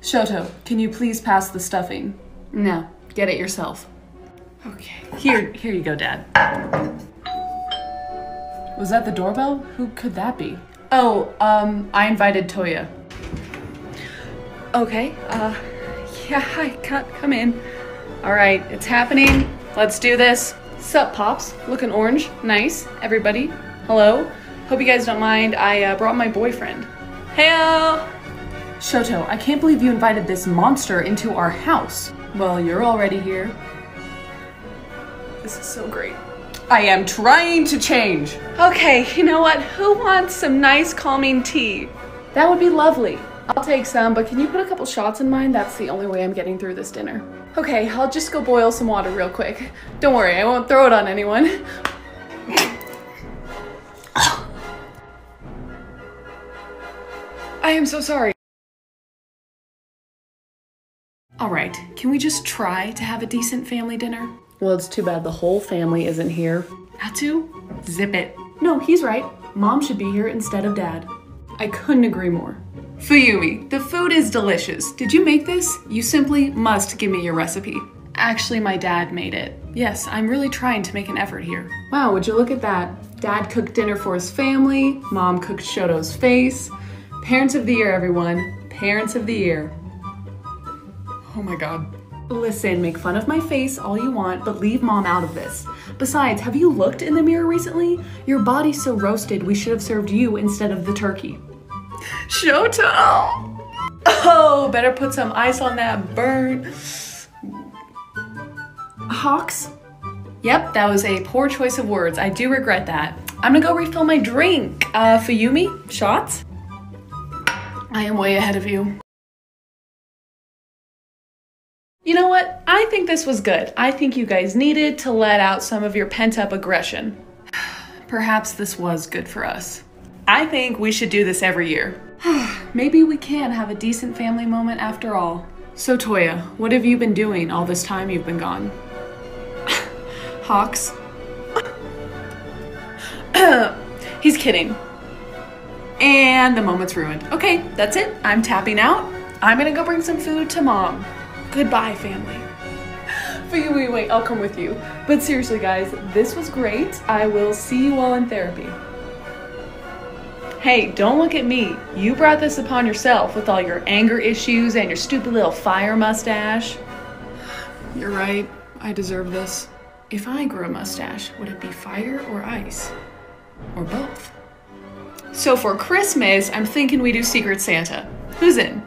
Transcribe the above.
Shoto, can you please pass the stuffing? No, get it yourself. Okay, here, here you go, Dad. Was that the doorbell? Who could that be? Oh, um, I invited Toya. Okay, uh, yeah, hi, come, come in. All right, it's happening. Let's do this. Sup, Pops? Looking orange. Nice. Everybody. Hello. Hope you guys don't mind. I uh, brought my boyfriend. Heyo! Shoto, I can't believe you invited this monster into our house. Well, you're already here. This is so great. I am trying to change. Okay, you know what? Who wants some nice calming tea? That would be lovely. I'll take some, but can you put a couple shots in mine? That's the only way I'm getting through this dinner. Okay, I'll just go boil some water real quick. Don't worry, I won't throw it on anyone. I am so sorry. All right, can we just try to have a decent family dinner? Well, it's too bad the whole family isn't here. Natsu, zip it. No, he's right. Mom should be here instead of dad. I couldn't agree more. Fuyumi, the food is delicious. Did you make this? You simply must give me your recipe. Actually, my dad made it. Yes, I'm really trying to make an effort here. Wow, would you look at that? Dad cooked dinner for his family, mom cooked Shoto's face. Parents of the year, everyone. Parents of the year. Oh my god. Listen, make fun of my face all you want, but leave mom out of this. Besides, have you looked in the mirror recently? Your body's so roasted, we should have served you instead of the turkey. Shoto! Oh, better put some ice on that burn. Hawks? Yep, that was a poor choice of words. I do regret that. I'm gonna go refill my drink. Uh, Fuyumi, shots? I am way ahead of you. You know what? I think this was good. I think you guys needed to let out some of your pent up aggression. Perhaps this was good for us. I think we should do this every year. Maybe we can have a decent family moment after all. So, Toya, what have you been doing all this time you've been gone? Hawks? He's kidding. And the moment's ruined. Okay, that's it. I'm tapping out. I'm gonna go bring some food to mom. Goodbye, family. Wait, wait, wait, I'll come with you. But seriously, guys, this was great. I will see you all in therapy. Hey, don't look at me. You brought this upon yourself with all your anger issues and your stupid little fire mustache. You're right. I deserve this. If I grew a mustache, would it be fire or ice? Or both? So for Christmas, I'm thinking we do Secret Santa. Who's in?